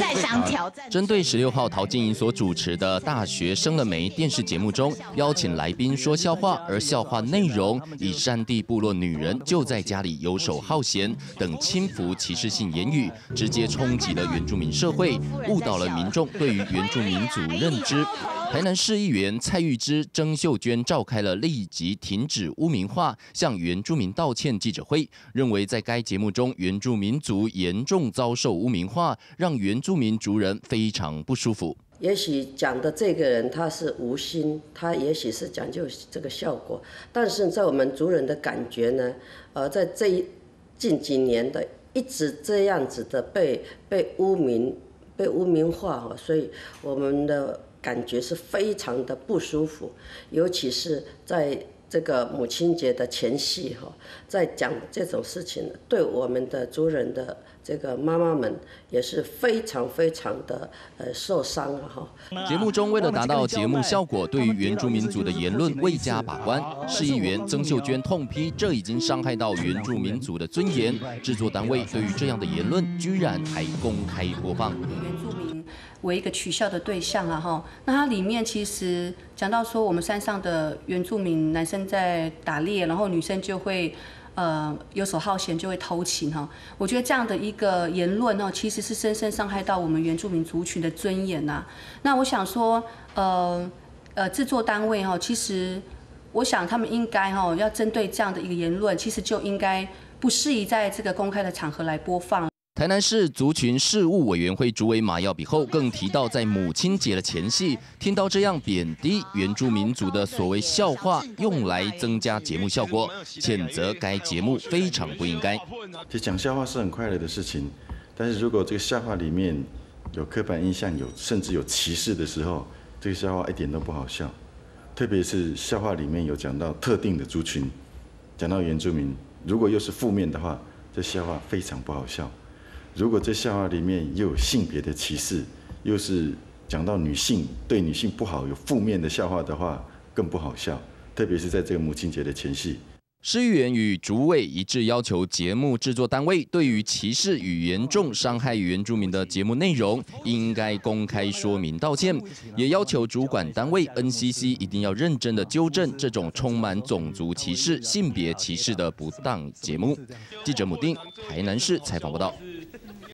在想挑战。针对十六号陶晶莹所主持的《大学生了没》电视节目中，邀请来宾说笑话，而笑话内容以山地部落女人就在家里游手好闲等轻浮歧视性言语，直接冲击了原住民社会，误导了民众对于原住民族认知。台南市议员蔡玉芝、曾秀娟召开了立即停止污名化、向原住民道歉记者会，认为在该节目中原住民族严重遭受污名化，让原住民族人非常不舒服。也许讲的这个人他是无心，他也许是讲究这个效果，但是在我们族人的感觉呢，呃，在这一近几年的一直这样子的被被污名、被污名化，所以我们的。感觉是非常的不舒服，尤其是在这个母亲节的前夕哈，在讲这种事情，对我们的族人的这个妈妈们也是非常非常的呃受伤了哈。节目中为了达到节目效果，对于原住民族的言论未加把关，市议员曾秀娟痛批这已经伤害到原住民族的尊严。制作单位对于这样的言论，居然还公开播放。为一个取笑的对象啊哈，那它里面其实讲到说我们山上的原住民男生在打猎，然后女生就会呃游手好闲，就会偷情哈。我觉得这样的一个言论哦，其实是深深伤害到我们原住民族群的尊严呐。那我想说，呃呃，制作单位哈，其实我想他们应该哈要针对这样的一个言论，其实就应该不适宜在这个公开的场合来播放。台南市族群事务委员会主委马耀比后更提到，在母亲节的前夕，听到这样贬低原住民族的所谓笑话，用来增加节目效果，谴责该节目非常不应该。其实讲笑话是很快乐的事情，但是如果这个笑话里面有刻板印象，有甚至有歧视的时候，这个笑话一点都不好笑。特别是笑话里面有讲到特定的族群，讲到原住民，如果又是负面的话，这笑话非常不好笑。如果这笑话里面又有性别的歧视，又是讲到女性对女性不好、有负面的笑话的话，更不好笑。特别是在这个母亲节的前夕，施议员与主委一致要求节目制作单位对于歧视与严重伤害原住民的节目内容，应该公开说明道歉，也要求主管单位 NCC 一定要认真的纠正这种充满种族歧视、性别歧视的不当节目。记者母定台南市采访报道。